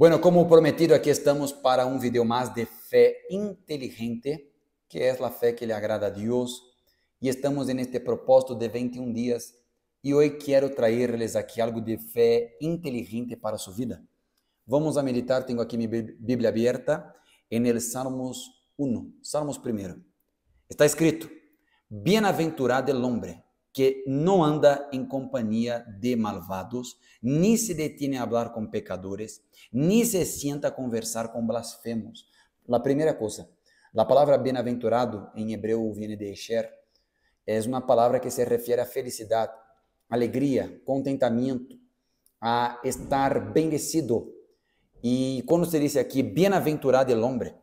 Bueno, como prometido, aquí estamos para un video más de fe inteligente, que es la fe que le agrada a Dios. Y estamos en este propósito de 21 días. Y hoy quiero traerles aquí algo de fe inteligente para su vida. Vamos a meditar, tengo aquí mi Biblia abierta, en el Salmos 1, Salmos primero. Está escrito, Bienaventurado el hombre que no anda en compañía de malvados, ni se detiene a hablar con pecadores, ni se sienta a conversar con blasfemos. La primera cosa, la palabra bienaventurado en hebreo viene de Esher, es una palabra que se refiere a felicidad, alegría, contentamiento, a estar bendecido. Y cuando se dice aquí, bienaventurado el hombre,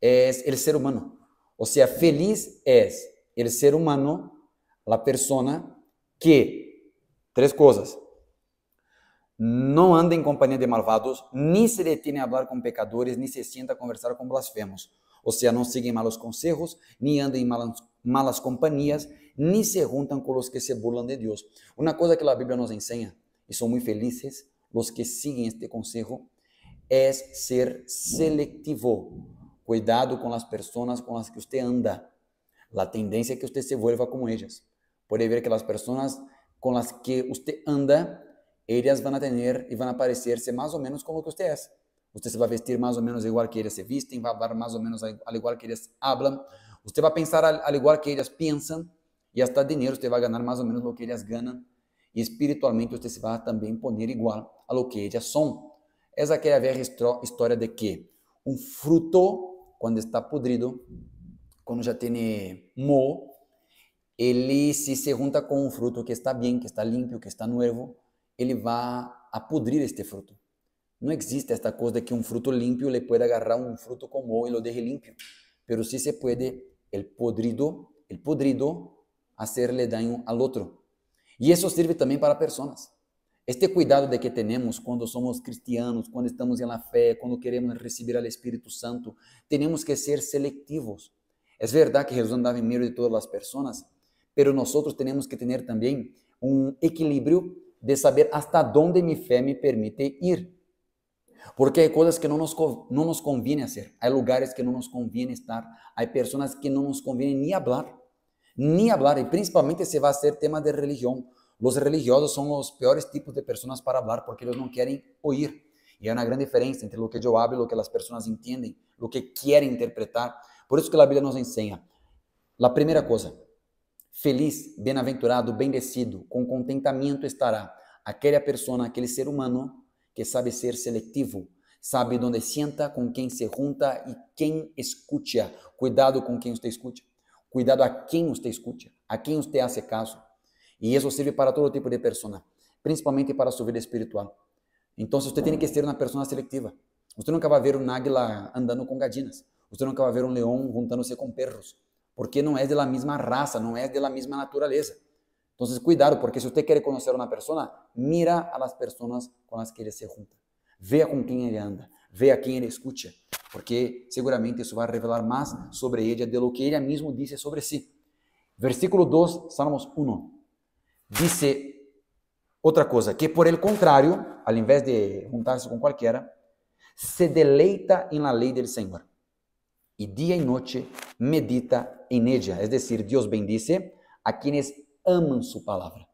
es el ser humano. O sea, feliz es el ser humano la persona que, tres cosas, no anda en compañía de malvados, ni se detiene a hablar con pecadores, ni se sienta a conversar con blasfemos. O sea, no siguen malos consejos, ni anda en malas, malas compañías, ni se juntan con los que se burlan de Dios. Una cosa que la Biblia nos enseña, y son muy felices los que siguen este consejo, es ser selectivo. Cuidado con las personas con las que usted anda. La tendencia es que usted se vuelva como ellas. Puede ver que las personas con las que usted anda, ellas van a tener y van a parecerse más o menos como lo que usted es. Se va a vestir más o menos igual que ellas se visten, va a hablar más o menos al igual que ellas hablan. Usted va a pensar al, al igual que ellas piensan y hasta dinero usted va a ganar más o menos lo que ellas ganan. Y espiritualmente usted se va a también poner igual a lo que ellas son. Es aquella vieja historia de que un fruto, cuando está podrido, cuando ya tiene moho, ele se se junta com um fruto que está bem, que está limpo, que está novo, ele vai a pudrir este fruto. Não existe esta coisa de que um fruto limpo le pueda agarrar um fruto como e lo deje limpo, pero sí se puede el podrido, el podrido hacerle daño al otro. E isso serve também para pessoas. Este cuidado de que temos quando somos cristianos, quando estamos em la fé, quando queremos receber al Espírito Santo, temos que ser selectivos. É verdade que Jesus andava em meio de todas as pessoas, pero nosotros tenemos que tener también un equilibrio de saber hasta dónde mi fe me permite ir. Porque hay cosas que no nos, no nos conviene hacer, hay lugares que no nos conviene estar, hay personas que no nos conviene ni hablar, ni hablar, y principalmente se va a hacer tema de religión. Los religiosos son los peores tipos de personas para hablar porque ellos no quieren oír. Y hay una gran diferencia entre lo que yo hablo y lo que las personas entienden, lo que quieren interpretar. Por eso que la Biblia nos enseña. La primera cosa, Feliz, bem-aventurado, bendecido, com contentamento estará aquela pessoa, aquele ser humano que sabe ser seletivo, sabe onde senta, com quem se junta e quem escuta. Cuidado com quem você escuta. Cuidado a quem você escuta, a quem você hace caso. E isso serve para todo tipo de pessoa, principalmente para sua vida espiritual. Então, você tem que ser uma pessoa seletiva. Você nunca vai ver um águila andando com gadinas. Você nunca vai ver um leão juntando-se com perros porque não é da mesma raça, não é da mesma natureza. Então, cuidado, porque se você quer conhecer uma pessoa, mira a las pessoas com as que ele se junta. Veja com quem ele anda, veja quem ele escuta, porque seguramente isso vai revelar mais sobre ele de lo que ele mesmo disse sobre si. Versículo 2, Salmos 1. Dice outra coisa, que por el contrário, ao invés de juntar-se com qualquer, se deleita em la lei del Senhor y día y noche medita en ella. Es decir, Dios bendice a quienes aman su palabra.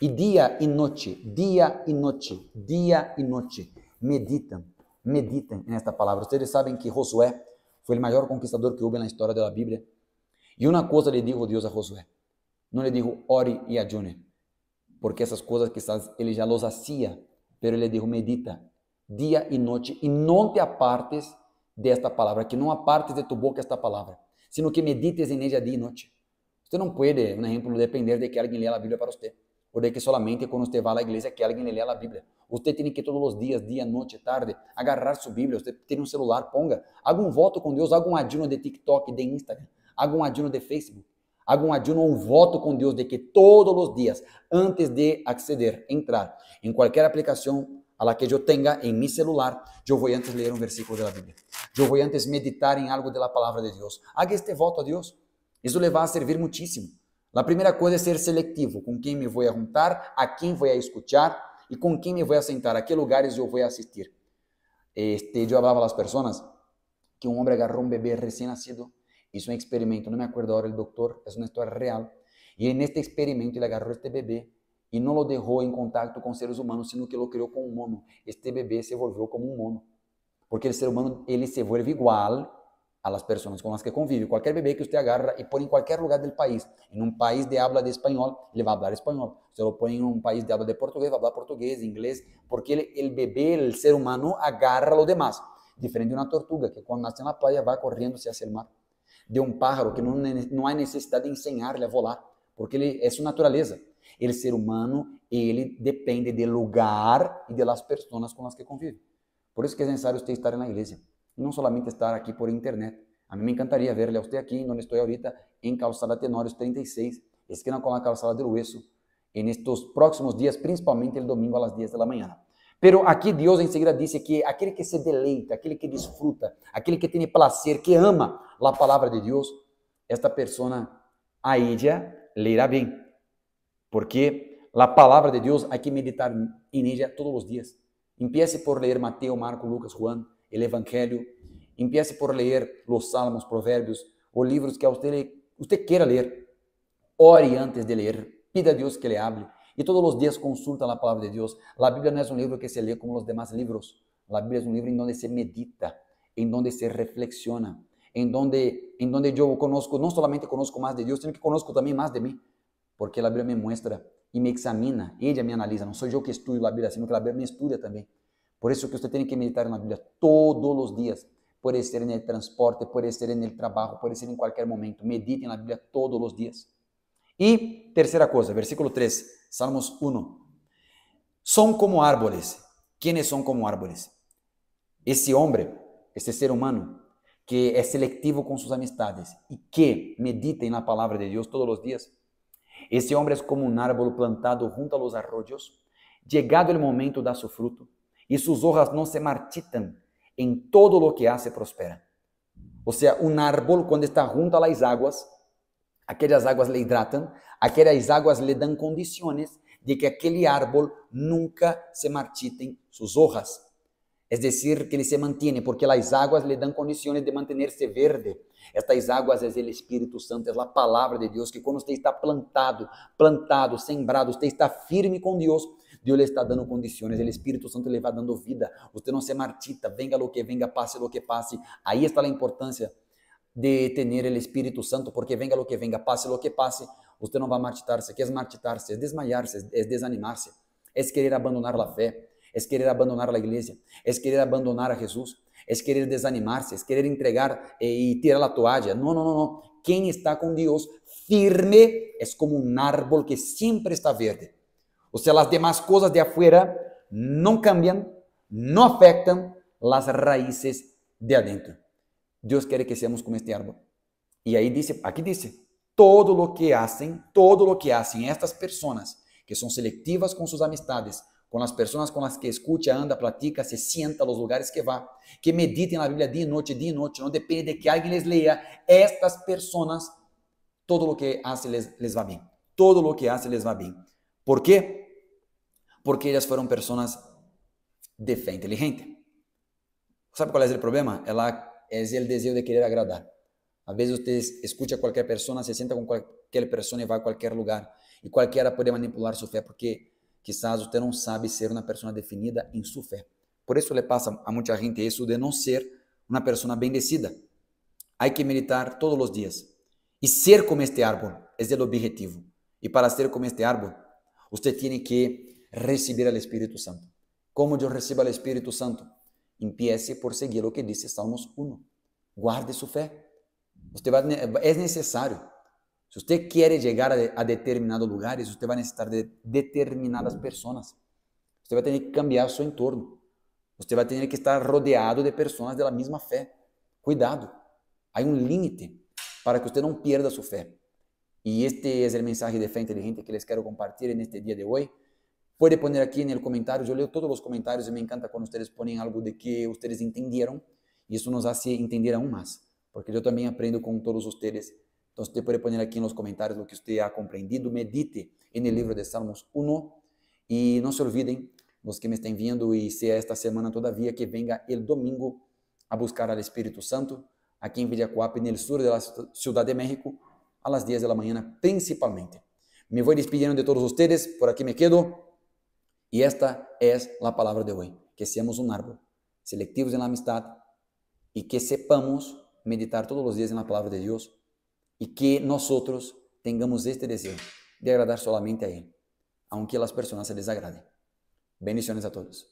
Y día y noche, día y noche, día y noche, meditan, meditan en esta palabra. Ustedes saben que Josué fue el mayor conquistador que hubo en la historia de la Biblia. Y una cosa le dijo Dios a Josué. No le dijo ore y ayune, porque esas cosas quizás él ya los hacía, pero él le dijo medita día y noche y no te apartes desta palavra, que não apartes de tu boca esta palavra, sino que medites em ella dia e noite. Você não pode, por exemplo, depender de que alguém leia a Bíblia para você, ou de que solamente quando você vai à igreja que alguém leia a Bíblia. Você tem que todos os dias, dia, noite, tarde, agarrar sua Bíblia, você tem um celular, ponga, haga um voto com Deus, haga um adino de TikTok, de Instagram, haga um adino de Facebook, haga um adino, um voto com Deus de que todos os dias, antes de acceder, entrar em qualquer aplicação a la que yo tenga en mi celular, yo voy antes leer un versículo de la Biblia. Yo voy antes meditar en algo de la de Dios. Haga este voto a Dios. Isso le va a servir muchísimo. La primera cosa es ser selectivo. Com quem me voy a juntar, a quem voy a escuchar e com quem me voy a sentar, a que lugares eu voy a asistir. este, yo hablaba a las personas que un hombre agarró un bebé recién nacido, hizo un experimento, no me acuerdo ahora el doctor, es una historia real, y en este experimento él agarró este bebé y no lo dejó en contacto con seres humanos, sino que lo crió como un mono. Este bebé se volvió como un mono, porque el ser humano, ele se vuelve igual a las personas con las que convive. Cualquier bebé que usted agarra y pone en cualquier lugar del país, en un país de habla de español, le va a hablar español. Usted lo pone en un país de habla de portugués, va a hablar portugués, inglés, porque el bebé, el ser humano, agarra a lo demás. Diferente de una tortuga que cuando nace en la playa va corriendo hacia el mar. De un pájaro que no, no hay necesidad de enseñarle a volar, porque ele, é sua natureza. El ser humano, ele depende do lugar e de las pessoas com as que convive. Por isso que é necessário você estar na igreja. Não solamente estar aqui por internet. A mim me encantaria verle a você aqui, onde estou ahorita, em Calçada Tenórios 36, esquina com a Calçada do Hueso, en estos próximos dias, principalmente el domingo a las 10 de la mañana. Pero aqui Deus em seguida disse que aquele que se deleita, aquele que disfruta, aquele que tem prazer, que ama a palavra de Deus, esta pessoa, a ella le irá. Porque a palavra de Deus há que meditar em ella todos os dias. Empiece por ler Mateus, Marcos, Lucas, Juan, o Evangelho. Empiece por ler os Salmos, Provérbios, ou livros que você, você queira ler. Ore antes de ler. Pida a Deus que le hable. E todos os dias consulta a palavra de Deus. A Bíblia não é um livro que se lê como os demais livros. A Bíblia é um livro em onde se medita, em onde se reflexiona, em onde, em onde eu conozco, não somente conozco mais de Deus, sino que conozco também mais de mim. Porque a Bíblia me mostra e me examina, ele me analisa. Não sou eu que estudo a Bíblia, sino que a Bíblia me estuda também. Por isso que você tem que meditar na Bíblia todos os dias. Pode ser no transporte, pode ser no trabalho, pode ser em qualquer momento. Medite na Bíblia todos os dias. E terceira coisa, versículo 3, Salmos 1. São como árvores. Quem são como árvores? Esse homem, esse ser humano, que é seletivo com suas amistades e que medita na palavra de Deus todos os dias, esse homem é como um árbol plantado junto a los arroyos, chegado o momento da seu fruto, e suas hojas não se marchitam, em todo lo que hace prospera. Ou seja, um árbol, quando está junto a las águas, aquelas águas le hidratam, aquelas águas le dão condições de que aquele árbol nunca se marchitem suas hojas. Es decir, que ele se mantiene, porque as águas le dão condições de manter-se verde. Estas águas é o Espírito Santo, é a palavra de Deus, que quando você está plantado, plantado, sembrado, você está firme com Deus, Deus lhe está dando condições, o Espírito Santo lhe vai dando vida. Você não se marchita, venga lo que venga, passe lo que passe. Aí está a importância de ter o Espírito Santo, porque venga lo que venga, passe lo que passe, você não vai marchitar-se. Que é marchitar-se? É desmaiar-se, é desanimar-se, é querer abandonar a fé, é querer abandonar a igreja, é querer abandonar a Jesus, é querer desanimar-se, é querer entregar e tirar a toalha. Não, não, não. Quem está com Deus firme é como um árbol que sempre está verde. Ou seja, as demais coisas de afuera não cambiam, não afetam as raízes de adentro. Deus quer que seamos como este árbol. E aí dice, aqui dice, todo lo que hacen, todo lo que hacen estas personas que são selectivas com suas amistades, com as pessoas com as que escuta, anda, pratica, se sienta nos lugares que vá, que meditem na Bíblia dia e noite, dia e noite, não depende de que alguém les leia, estas pessoas, todo lo que hace les, les va bem. Todo lo que hace les va bem. ¿Por quê? porque elas foram pessoas de fé inteligente. Sabe qual é o problema? Ela é o desejo de querer agradar. Às vezes você escuta qualquer pessoa, se senta com qualquer pessoa e vai a qualquer lugar. E qualquer pode manipular sua fé, porque quizás você não sabe ser uma pessoa definida em sua fé. Por isso lhe passa a muita gente isso de não ser uma pessoa bendecida. Há que meditar todos os dias. E ser como este árbol é o objetivo. E para ser como este árbol, você tem que recibir al Espíritu Santo. ¿Cómo yo recibo al Espíritu Santo? Empiece por seguir lo que dice Salmos 1. Guarde su fe. Usted va, es necesario. Si usted quiere llegar a, a determinados lugares, usted va a necesitar de determinadas personas. Usted va a tener que cambiar su entorno. Usted va a tener que estar rodeado de personas de la misma fe. Cuidado. Hay un límite para que usted no pierda su fe. Y este es el mensaje de fe inteligente que les quiero compartir en este día de hoy. Puede poner aquí en el comentario, yo leo todos los comentarios y me encanta cuando ustedes ponen algo de que ustedes entendieron y eso nos hace entender aún más, porque yo también aprendo con todos ustedes. Entonces usted puede poner aquí en los comentarios lo que usted ha comprendido, medite en el libro de Salmos 1 y no se olviden los que me estén viendo y sea esta semana todavía que venga el domingo a buscar al Espíritu Santo aquí en Villacuapa, en el sur de la Ciudad de México, a las 10 de la mañana principalmente. Me voy despidiendo de todos ustedes, por aquí me quedo. Y esta es la palabra de hoy, que seamos un árbol, selectivos en la amistad y que sepamos meditar todos los días en la palabra de Dios y que nosotros tengamos este deseo de agradar solamente a Él, aunque las personas se desagraden. Bendiciones a todos.